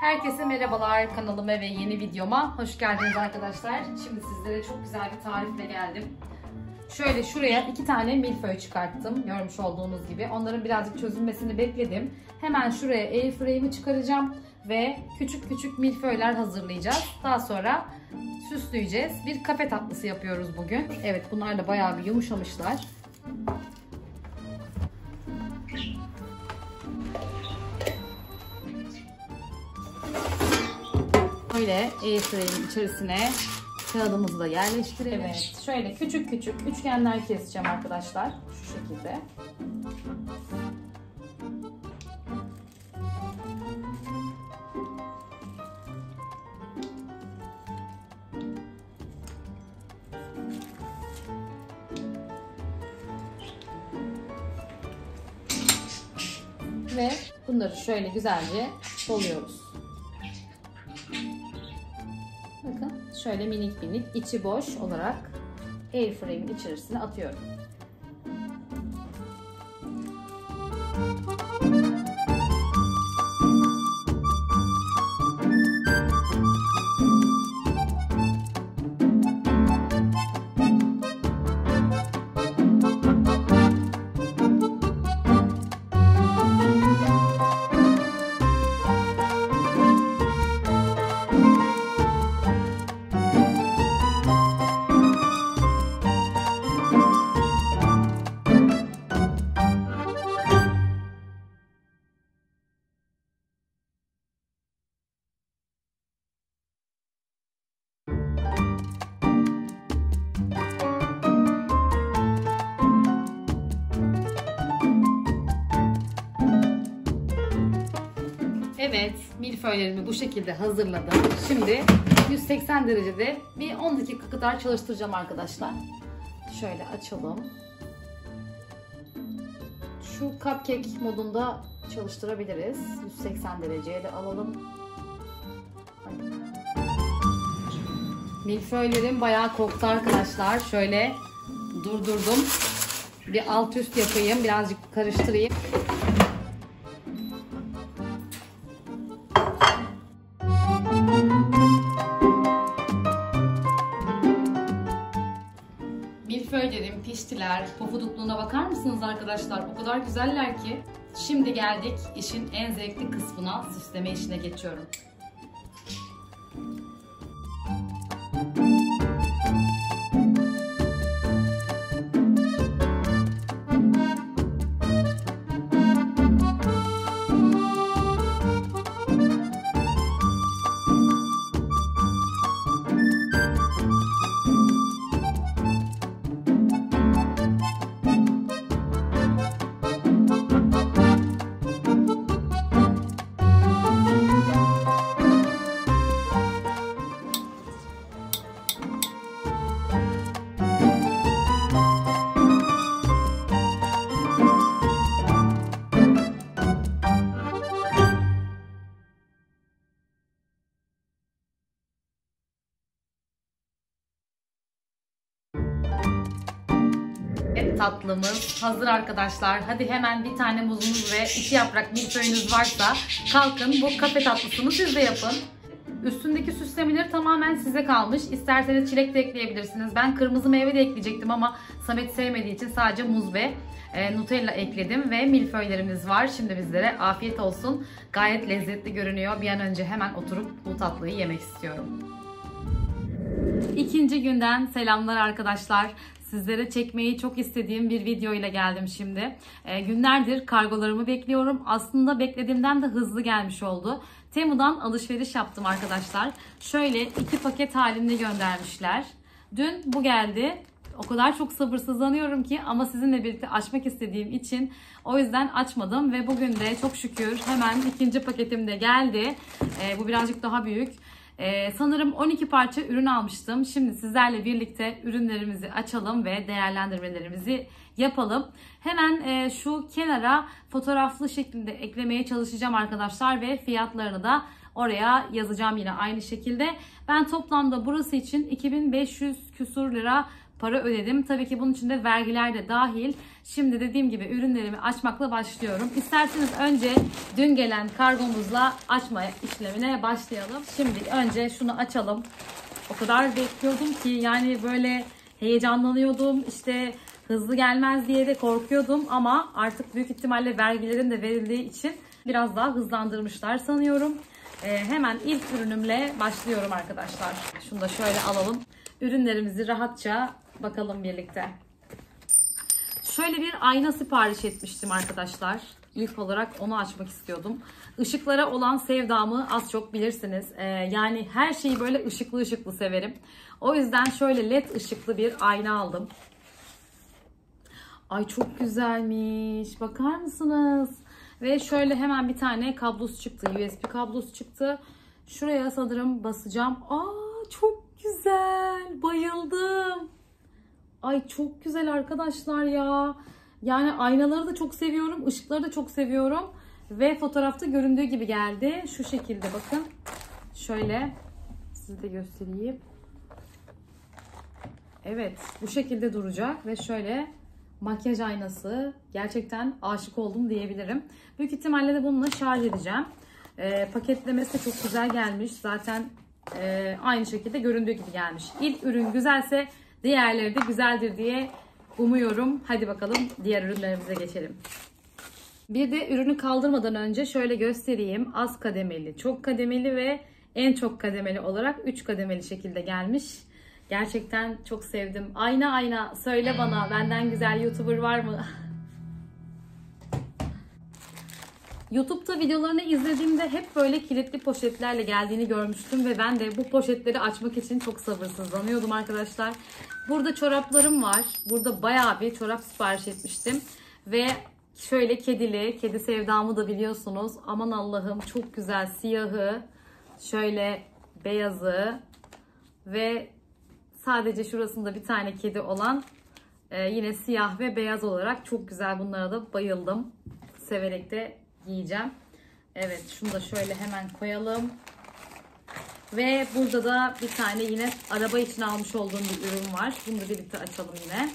Herkese merhabalar kanalıma ve yeni videoma hoş geldiniz arkadaşlar. Şimdi sizlere çok güzel bir tarifle geldim. Şöyle şuraya iki tane milföy çıkarttım görmüş olduğunuz gibi. Onların birazcık çözülmesini bekledim. Hemen şuraya airfryer'ımı çıkaracağım ve küçük küçük milföyler hazırlayacağız. Daha sonra süsleyeceğiz. Bir kafe tatlısı yapıyoruz bugün. Evet bunlar da bayağı bir yumuşamışlar. Böyle airfryer'in içerisine kağıdımızı da yerleştirelim. Evet, şöyle küçük küçük üçgenler keseceğim arkadaşlar. Şu şekilde. Ve bunları şöyle güzelce doluyoruz. Şöyle minik minik içi boş olarak airfryer'in içerisine atıyorum. Milföylerimi bu şekilde hazırladım. Şimdi 180 derecede bir 10 dakika kadar çalıştıracağım arkadaşlar. Şöyle açalım. Şu cupcake modunda çalıştırabiliriz. 180 dereceye de alalım. Milföylerim bayağı koktu arkadaşlar. Şöyle durdurdum. Bir alt üst yapayım. Birazcık karıştırayım. Piştiler. Pofudukluğuna bakar mısınız arkadaşlar? O kadar güzeller ki. Şimdi geldik işin en zevkli kısmına, süsleme işine geçiyorum. Tatlımız hazır arkadaşlar. Hadi hemen bir tane muzunuz ve iki yaprak milföyünüz varsa kalkın bu kafe tatlısını siz de yapın. Üstündeki süslemeleri tamamen size kalmış. İsterseniz çilek de ekleyebilirsiniz. Ben kırmızı meyve de ekleyecektim ama Samet sevmediği için sadece muz ve e, Nutella ekledim ve milföylerimiz var. Şimdi bizlere afiyet olsun. Gayet lezzetli görünüyor. Bir an önce hemen oturup bu tatlıyı yemek istiyorum. İkinci günden selamlar arkadaşlar. Sizlere çekmeyi çok istediğim bir video ile geldim şimdi. E, günlerdir kargolarımı bekliyorum. Aslında beklediğimden de hızlı gelmiş oldu. Temu'dan alışveriş yaptım arkadaşlar. Şöyle iki paket halinde göndermişler. Dün bu geldi. O kadar çok sabırsızlanıyorum ki ama sizinle birlikte açmak istediğim için o yüzden açmadım ve bugün de çok şükür hemen ikinci paketim de geldi. E, bu birazcık daha büyük. Ee, sanırım 12 parça ürün almıştım. Şimdi sizlerle birlikte ürünlerimizi açalım ve değerlendirmelerimizi yapalım. Hemen e, şu kenara fotoğraflı şekilde eklemeye çalışacağım arkadaşlar ve fiyatlarını da oraya yazacağım yine aynı şekilde. Ben toplamda burası için 2500 küsur lira para ödedim. Tabii ki bunun içinde vergiler de dahil. Şimdi dediğim gibi ürünlerimi açmakla başlıyorum. İsterseniz önce dün gelen kargomuzla açma işlemine başlayalım. Şimdi önce şunu açalım. O kadar bekliyordum ki yani böyle heyecanlanıyordum. İşte hızlı gelmez diye de korkuyordum ama artık büyük ihtimalle vergilerin de verildiği için biraz daha hızlandırmışlar sanıyorum. Ee, hemen ilk ürünümle başlıyorum arkadaşlar. Şunu da şöyle alalım. Ürünlerimizi rahatça bakalım birlikte. Şöyle bir ayna sipariş etmiştim arkadaşlar. İlk olarak onu açmak istiyordum. Işıklara olan sevdamı az çok bilirsiniz. Ee, yani her şeyi böyle ışıklı ışıklı severim. O yüzden şöyle led ışıklı bir ayna aldım. Ay çok güzelmiş. Bakar mısınız? Ve şöyle hemen bir tane kablosu çıktı. USB kablosu çıktı. Şuraya sanırım basacağım. Aa çok güzel. Bayıldım. Ay çok güzel arkadaşlar ya. Yani aynaları da çok seviyorum. ışıkları da çok seviyorum. Ve fotoğrafta göründüğü gibi geldi. Şu şekilde bakın. Şöyle size de göstereyim. Evet bu şekilde duracak ve şöyle makyaj aynası. Gerçekten aşık oldum diyebilirim. Büyük ihtimalle de bununla şarj edeceğim. E, paketlemesi de çok güzel gelmiş. Zaten e, aynı şekilde göründüğü gibi gelmiş. İlk ürün güzelse diğerleri de güzeldir diye umuyorum. Hadi bakalım diğer ürünlerimize geçelim. Bir de ürünü kaldırmadan önce şöyle göstereyim. Az kademeli, çok kademeli ve en çok kademeli olarak 3 kademeli şekilde gelmiş. Gerçekten çok sevdim. Ayna ayna söyle bana benden güzel YouTuber var mı? YouTube'da videolarını izlediğimde hep böyle kilitli poşetlerle geldiğini görmüştüm ve ben de bu poşetleri açmak için çok sabırsızlanıyordum arkadaşlar. Burada çoraplarım var. Burada bayağı bir çorap sipariş etmiştim. Ve şöyle kedili, kedi sevdamı da biliyorsunuz. Aman Allah'ım çok güzel siyahı, şöyle beyazı ve sadece şurasında bir tane kedi olan e, yine siyah ve beyaz olarak çok güzel bunlara da bayıldım. Severek de giyeceğim. Evet şunu da şöyle hemen koyalım. Ve burada da bir tane yine araba için almış olduğum bir ürün var. Bunu da birlikte açalım yine.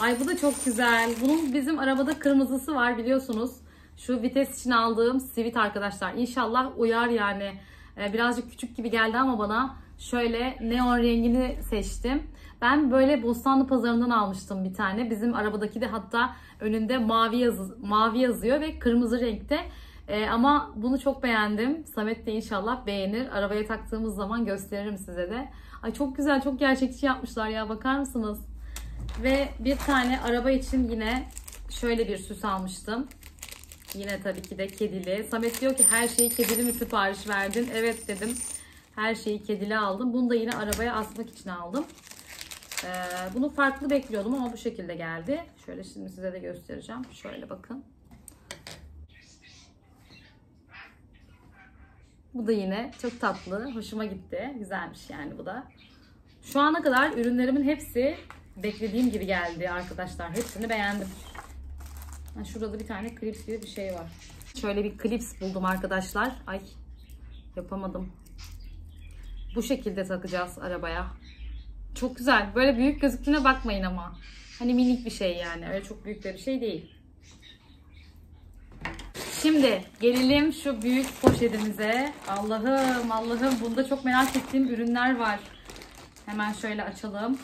Ay bu da çok güzel. Bunun bizim arabada kırmızısı var biliyorsunuz. Şu vites için aldığım Sivit arkadaşlar. İnşallah uyar yani. Ee, birazcık küçük gibi geldi ama bana şöyle neon rengini seçtim. Ben böyle Bostanlı pazarından almıştım bir tane. Bizim arabadaki de hatta önünde mavi yazı, mavi yazıyor ve kırmızı renkte. Ee, ama bunu çok beğendim. Samet de inşallah beğenir. Arabaya taktığımız zaman gösteririm size de. Ay çok güzel, çok gerçekçi yapmışlar ya. Bakar mısınız? Ve bir tane araba için yine şöyle bir süs almıştım. Yine tabii ki de kedili. Samet diyor ki her şeyi kedili mi sipariş verdin? Evet dedim. Her şeyi kedili aldım. Bunu da yine arabaya asmak için aldım. Ee, bunu farklı bekliyordum ama bu şekilde geldi. Şöyle şimdi size de göstereceğim. Şöyle bakın. Bu da yine çok tatlı. Hoşuma gitti. Güzelmiş yani bu da. Şu ana kadar ürünlerimin hepsi beklediğim gibi geldi arkadaşlar. Hepsini beğendim. Şurada bir tane klips gibi bir şey var. Şöyle bir klips buldum arkadaşlar. Ay yapamadım. Bu şekilde takacağız arabaya. Çok güzel. Böyle büyük gözüktüğüne bakmayın ama. Hani minik bir şey yani. Öyle çok büyük bir şey değil. Şimdi gelelim şu büyük poşetimize. Allah'ım Allah'ım bunda çok merak ettiğim ürünler var. Hemen şöyle açalım.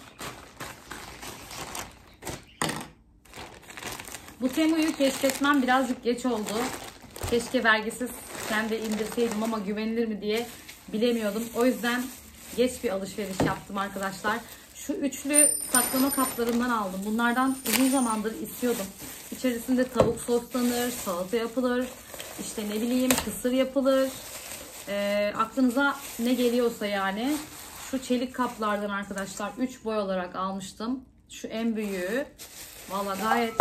Bu Temu'yu keşfetmem birazcık geç oldu. Keşke vergisiz kendi indirseydim ama güvenilir mi diye bilemiyordum. O yüzden geç bir alışveriş yaptım arkadaşlar. Şu üçlü saklama kaplarından aldım. Bunlardan uzun zamandır istiyordum. İçerisinde tavuk soslanır, salata yapılır, işte ne bileyim kısır yapılır. E, aklınıza ne geliyorsa yani. Şu çelik kaplardan arkadaşlar 3 boy olarak almıştım. Şu en büyüğü. Valla gayet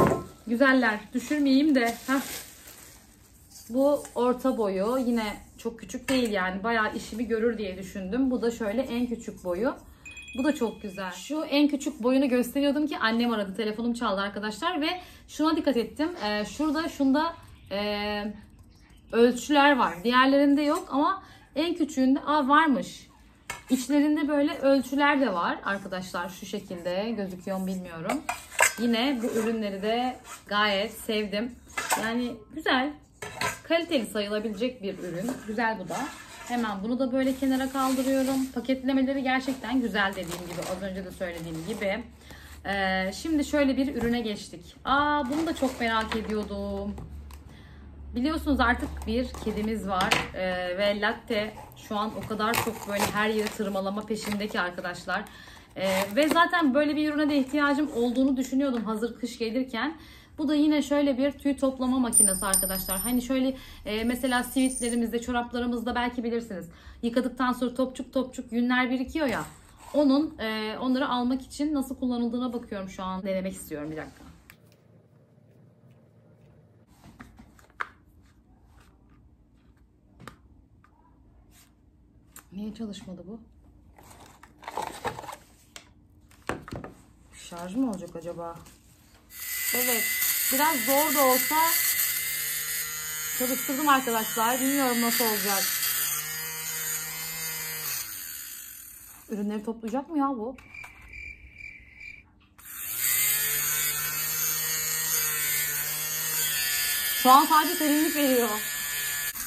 güzeller. Düşürmeyeyim de. Heh. Bu orta boyu. Yine çok küçük değil yani. Bayağı işimi görür diye düşündüm. Bu da şöyle en küçük boyu. Bu da çok güzel. Şu en küçük boyunu gösteriyordum ki annem aradı. Telefonum çaldı arkadaşlar ve şuna dikkat ettim. Ee, şurada şunda e, ölçüler var. Diğerlerinde yok ama en küçüğünde aa varmış. İçlerinde böyle ölçüler de var arkadaşlar. Şu şekilde gözüküyor mu bilmiyorum. Yine bu ürünleri de gayet sevdim. Yani güzel, kaliteli sayılabilecek bir ürün. Güzel bu da. Hemen bunu da böyle kenara kaldırıyorum. Paketlemeleri gerçekten güzel dediğim gibi. Az önce de söylediğim gibi. Ee, şimdi şöyle bir ürüne geçtik. Aa bunu da çok merak ediyordum. Biliyorsunuz artık bir kedimiz var Ee, ve latte şu an o kadar çok böyle her yeri tırmalama peşindeki arkadaşlar. Ee, ve zaten böyle bir ürüne de ihtiyacım olduğunu düşünüyordum hazır kış gelirken. Bu da yine şöyle bir tüy toplama makinesi arkadaşlar. Hani şöyle e, mesela sivitlerimizde, çoraplarımızda belki bilirsiniz. Yıkadıktan sonra topçuk topçuk yünler birikiyor ya. Onun e, onları almak için nasıl kullanıldığına bakıyorum şu an. Denemek istiyorum bir dakika. Niye çalışmadı bu? Şarj mı olacak acaba? Evet. Biraz zor da olsa çalıştırdım arkadaşlar. Bilmiyorum nasıl olacak. Ürünleri toplayacak mı ya bu? Şu an sadece serinlik veriyor.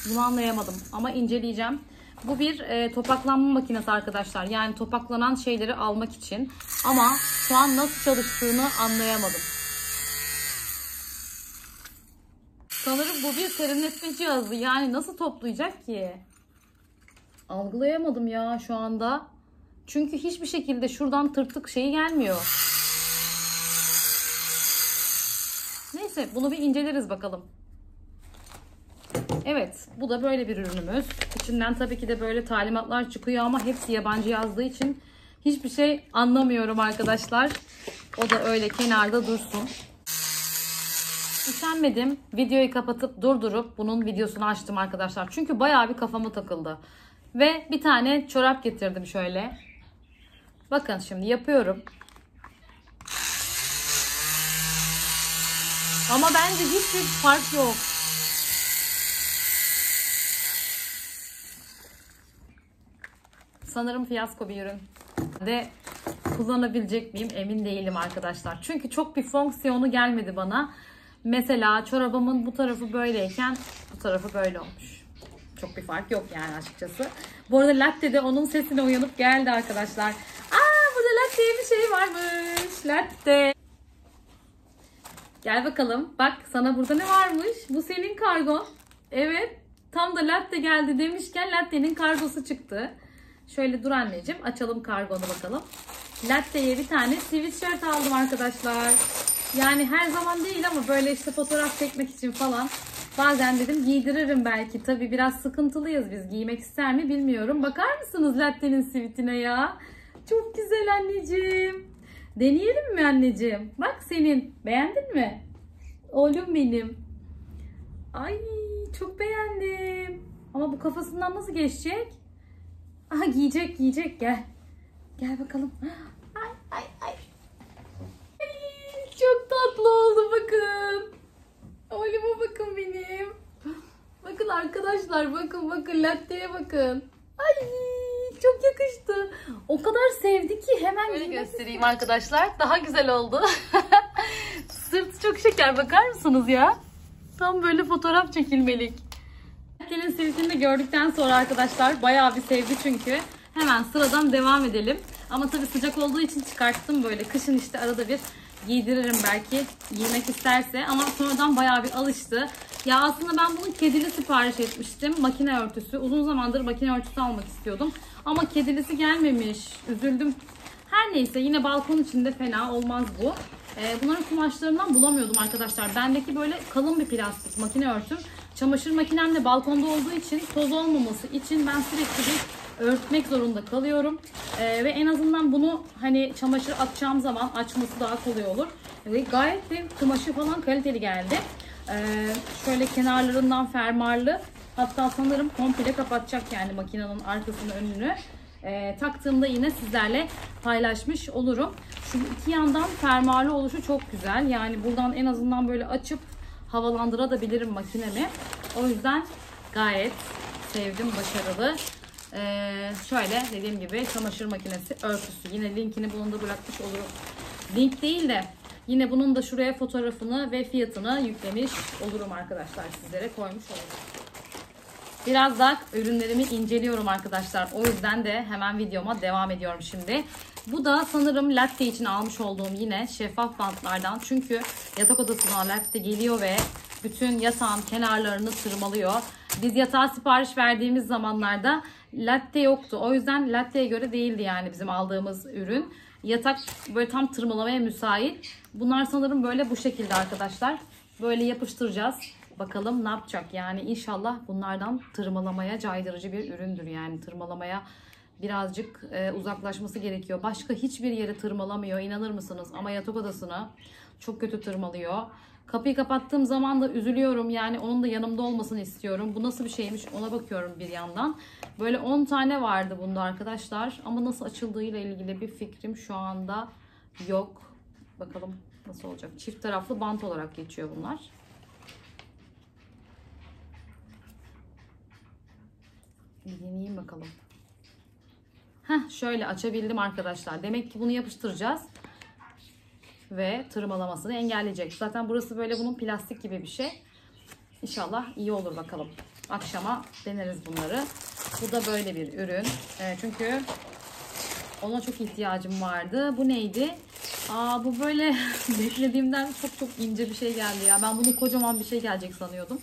Bunu anlayamadım ama inceleyeceğim. Bu bir e, topaklanma makinesi arkadaşlar. Yani topaklanan şeyleri almak için. Ama şu an nasıl çalıştığını anlayamadım. Sanırım bu bir serinletme cihazı. Yani nasıl toplayacak ki? Algılayamadım ya şu anda. Çünkü hiçbir şekilde şuradan tırtık şeyi gelmiyor. Neyse bunu bir inceleriz bakalım. Evet bu da böyle bir ürünümüz. İçinden tabii ki de böyle talimatlar çıkıyor ama hepsi yabancı yazdığı için hiçbir şey anlamıyorum arkadaşlar. O da öyle kenarda dursun. Üşenmedim. Videoyu kapatıp durdurup bunun videosunu açtım arkadaşlar. Çünkü bayağı bir kafama takıldı. Ve bir tane çorap getirdim şöyle. Bakın şimdi yapıyorum. Ama bence hiçbir fark yok. Sanırım fiyasko bir ürün. De kullanabilecek miyim emin değilim arkadaşlar. Çünkü çok bir fonksiyonu gelmedi bana. Mesela çorabımın bu tarafı böyleyken bu tarafı böyle olmuş. Çok bir fark yok yani açıkçası. Bu arada latte de onun sesine uyanıp geldi arkadaşlar. Aa burada latte bir şey varmış. Latte. Gel bakalım. Bak sana burada ne varmış? Bu senin kargon. Evet. Tam da latte geldi demişken latte'nin kargosu çıktı. Şöyle dur anneciğim. Açalım kargonu bakalım. Latte'ye bir tane sweatshirt aldım arkadaşlar. Yani her zaman değil ama böyle işte fotoğraf çekmek için falan. Bazen dedim giydiririm belki. Tabi biraz sıkıntılıyız biz. Giymek ister mi bilmiyorum. Bakar mısınız latte'nin sivitine ya? Çok güzel anneciğim. Deneyelim mi anneciğim? Bak senin. Beğendin mi? Oğlum benim. Ay çok beğendim. Ama bu kafasından nasıl geçecek? Aha giyecek giyecek gel. Gel bakalım. Ay ay ay. Ay, Çok tatlı oldu bakın. Oğluma bakın benim. Bakın arkadaşlar bakın bakın latte'ye bakın. Ay çok yakıştı. O kadar sevdi ki hemen Böyle göstereyim arkadaşlar. Daha güzel oldu. Sırtı çok şeker bakar mısınız ya? Tam böyle fotoğraf çekilmelik. Latte'nin sivitini de gördükten sonra arkadaşlar bayağı bir sevdi çünkü. Hemen sıradan devam edelim. Ama tabii sıcak olduğu için çıkarttım böyle. Kışın işte arada bir giydiririm belki giymek isterse. Ama sonradan bayağı bir alıştı. Ya aslında ben bunun kedili sipariş etmiştim. Makine örtüsü. Uzun zamandır makine örtüsü almak istiyordum. Ama kedilisi gelmemiş. Üzüldüm. Her neyse yine balkon içinde fena olmaz bu. Ee, bunların kumaşlarından bulamıyordum arkadaşlar. Bendeki böyle kalın bir plastik makine örtüm. Çamaşır makinem de balkonda olduğu için toz olmaması için ben sürekli bir örtmek zorunda kalıyorum. Ee, ve en azından bunu hani çamaşır atacağım zaman açması daha kolay olur. Ve gayet de kumaşı falan kaliteli geldi. Ee, şöyle kenarlarından fermuarlı. Hatta sanırım komple kapatacak yani makinenin arkasını önünü. Ee, taktığımda yine sizlerle paylaşmış olurum. Şu iki yandan fermuarlı oluşu çok güzel. Yani buradan en azından böyle açıp havalandırabilirim makinemi. O yüzden gayet sevdim, başarılı. Ee, şöyle dediğim gibi çamaşır makinesi örtüsü. Yine linkini bunun da bırakmış olurum. Link değil de yine bunun da şuraya fotoğrafını ve fiyatını yüklemiş olurum arkadaşlar. Sizlere koymuş olurum. Biraz daha ürünlerimi inceliyorum arkadaşlar. O yüzden de hemen videoma devam ediyorum şimdi. Bu da sanırım latte için almış olduğum yine şeffaf bantlardan. Çünkü yatak odasına latte geliyor ve bütün yatağın kenarlarını tırmalıyor. Biz yatağa sipariş verdiğimiz zamanlarda latte yoktu. O yüzden latte'ye göre değildi yani bizim aldığımız ürün. Yatak böyle tam tırmalamaya müsait. Bunlar sanırım böyle bu şekilde arkadaşlar. Böyle yapıştıracağız. Bakalım ne yapacak yani inşallah bunlardan tırmalamaya caydırıcı bir üründür yani tırmalamaya birazcık e, uzaklaşması gerekiyor. Başka hiçbir yere tırmalamıyor inanır mısınız ama yatak odasını çok kötü tırmalıyor. Kapıyı kapattığım zaman da üzülüyorum yani onun da yanımda olmasını istiyorum. Bu nasıl bir şeymiş ona bakıyorum bir yandan. Böyle 10 tane vardı bunda arkadaşlar ama nasıl açıldığıyla ilgili bir fikrim şu anda yok. Bakalım nasıl olacak. Çift taraflı bant olarak geçiyor bunlar. Bir deneyeyim bakalım. Heh, şöyle açabildim arkadaşlar. Demek ki bunu yapıştıracağız. Ve tırmalamasını engelleyecek. Zaten burası böyle bunun plastik gibi bir şey. İnşallah iyi olur bakalım. Akşama deneriz bunları. Bu da böyle bir ürün. E, çünkü ona çok ihtiyacım vardı. Bu neydi? Aa bu böyle beklediğimden çok çok ince bir şey geldi ya. Ben bunu kocaman bir şey gelecek sanıyordum.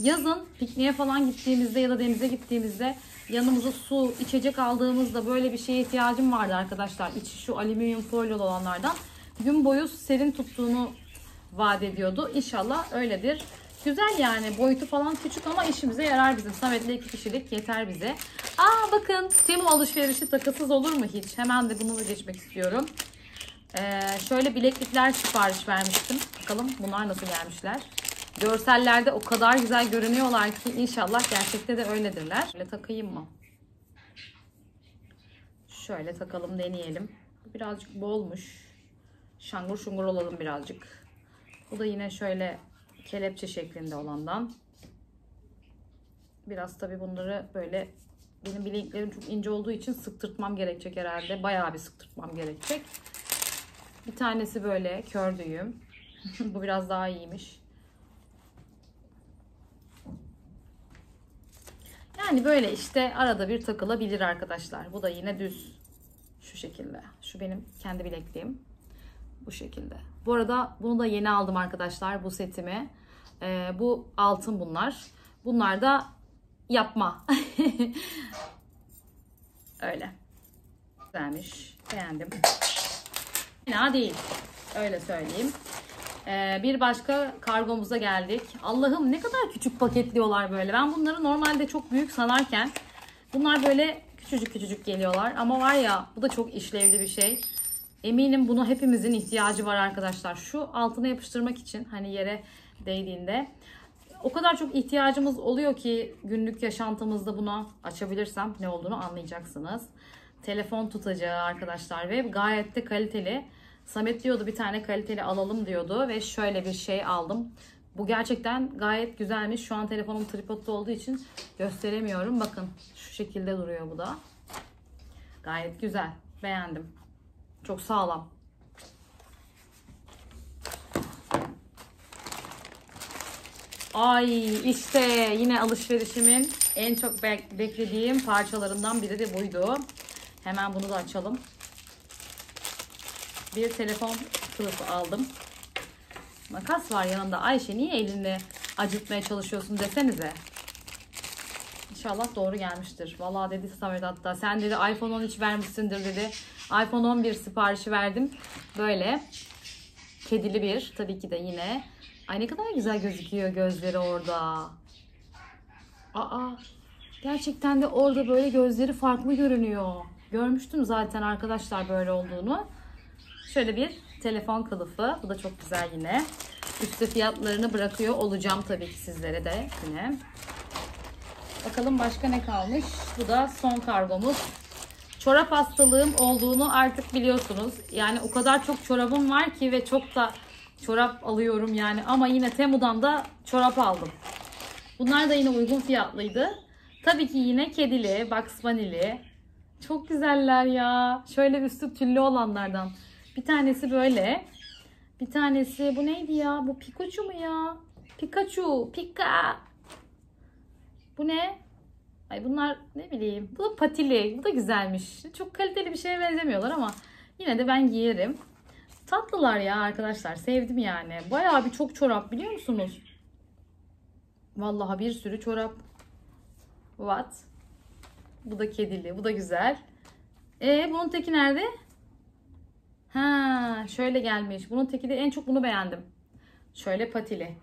Yazın pikniğe falan gittiğimizde ya da denize gittiğimizde yanımıza su, içecek aldığımızda böyle bir şeye ihtiyacım vardı arkadaşlar. İçi şu alüminyum folyo olanlardan. Gün boyu serin tuttuğunu vaat ediyordu. İnşallah öyledir. Güzel yani boyutu falan küçük ama işimize yarar bizim. Samet'le iki kişilik yeter bize. Aa bakın Temu alışverişi takısız olur mu hiç? Hemen de bunu da geçmek istiyorum. Ee, şöyle bileklikler sipariş vermiştim. Bakalım bunlar nasıl gelmişler. Görsellerde o kadar güzel görünüyorlar ki inşallah gerçekte de öyledirler. Şöyle takayım mı? Şöyle takalım deneyelim. Birazcık bolmuş. Şangur şungur olalım birazcık. Bu da yine şöyle kelepçe şeklinde olandan. Biraz tabi bunları böyle benim bileklerim çok ince olduğu için sıktırtmam gerekecek herhalde. Bayağı bir sıktırtmam gerekecek. Bir tanesi böyle kör düğüm. Bu biraz daha iyiymiş. Yani böyle işte arada bir takılabilir arkadaşlar. Bu da yine düz. Şu şekilde. Şu benim kendi bilekliğim. Bu şekilde. Bu arada bunu da yeni aldım arkadaşlar bu setimi. Ee, bu altın bunlar. Bunlar da yapma. Öyle. Güzelmiş. Beğendim. Fena değil. Öyle söyleyeyim. Ee, bir başka kargomuza geldik. Allah'ım ne kadar küçük paketliyorlar böyle. Ben bunları normalde çok büyük sanarken bunlar böyle küçücük küçücük geliyorlar. Ama var ya bu da çok işlevli bir şey. Eminim buna hepimizin ihtiyacı var arkadaşlar. Şu altına yapıştırmak için hani yere değdiğinde o kadar çok ihtiyacımız oluyor ki günlük yaşantımızda buna açabilirsem ne olduğunu anlayacaksınız. Telefon tutacağı arkadaşlar ve gayet de kaliteli. Samet diyordu bir tane kaliteli alalım diyordu ve şöyle bir şey aldım. Bu gerçekten gayet güzelmiş. Şu an telefonum tripodda olduğu için gösteremiyorum. Bakın şu şekilde duruyor bu da. Gayet güzel. Beğendim. Çok sağlam. Ay işte yine alışverişimin en çok bek- beklediğim parçalarından biri de buydu. Hemen bunu da açalım. Bir telefon kılıfı aldım. Makas var yanında. Ayşe niye elini acıtmaya çalışıyorsun desenize. İnşallah doğru gelmiştir. Vallahi dedi Samet hatta sen dedi iPhone 13 vermişsindir dedi. iPhone 11 siparişi verdim. Böyle kedili bir tabii ki de yine. Ay ne kadar güzel gözüküyor gözleri orada. Aa gerçekten de orada böyle gözleri farklı görünüyor. Görmüştüm zaten arkadaşlar böyle olduğunu. Şöyle bir telefon kılıfı. Bu da çok güzel yine. Üstte fiyatlarını bırakıyor olacağım tabii ki sizlere de yine. Bakalım başka ne kalmış? Bu da son kargomuz. Çorap hastalığım olduğunu artık biliyorsunuz. Yani o kadar çok çorabım var ki ve çok da çorap alıyorum yani. Ama yine Temu'dan da çorap aldım. Bunlar da yine uygun fiyatlıydı. Tabii ki yine kedili, Bunny'li. Çok güzeller ya. Şöyle üstü tüllü olanlardan. Bir tanesi böyle. Bir tanesi bu neydi ya? Bu Pikachu mu ya? Pikachu, Pika. Bu ne? Ay bunlar ne bileyim. Bu da patili. Bu da güzelmiş. Çok kaliteli bir şeye benzemiyorlar ama yine de ben giyerim. Tatlılar ya arkadaşlar. Sevdim yani. Bayağı bir çok çorap biliyor musunuz? Vallahi bir sürü çorap. What? Bu da kedili. Bu da güzel. E bunun teki nerede? Ha, şöyle gelmiş. Bunun teki de en çok bunu beğendim. Şöyle patili.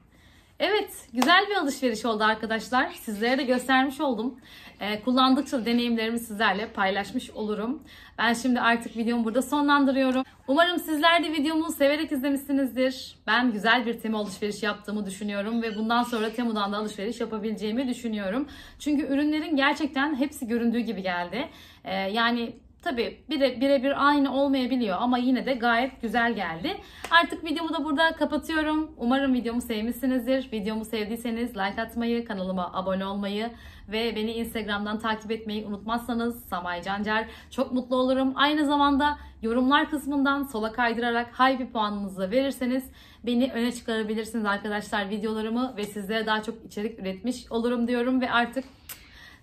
Evet, güzel bir alışveriş oldu arkadaşlar. Sizlere de göstermiş oldum. Ee, kullandıkça deneyimlerimi sizlerle paylaşmış olurum. Ben şimdi artık videomu burada sonlandırıyorum. Umarım sizler de videomu severek izlemişsinizdir. Ben güzel bir Temu alışveriş yaptığımı düşünüyorum ve bundan sonra Temu'dan da alışveriş yapabileceğimi düşünüyorum. Çünkü ürünlerin gerçekten hepsi göründüğü gibi geldi. Ee, yani Tabii bire, birebir aynı olmayabiliyor ama yine de gayet güzel geldi. Artık videomu da burada kapatıyorum. Umarım videomu sevmişsinizdir. Videomu sevdiyseniz like atmayı, kanalıma abone olmayı ve beni Instagram'dan takip etmeyi unutmazsanız Samay Cancer çok mutlu olurum. Aynı zamanda yorumlar kısmından sola kaydırarak hay bir puanınızı verirseniz beni öne çıkarabilirsiniz arkadaşlar videolarımı ve sizlere daha çok içerik üretmiş olurum diyorum ve artık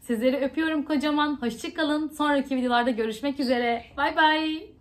Sizleri öpüyorum kocaman. Hoşçakalın. Sonraki videolarda görüşmek üzere. Bay bay.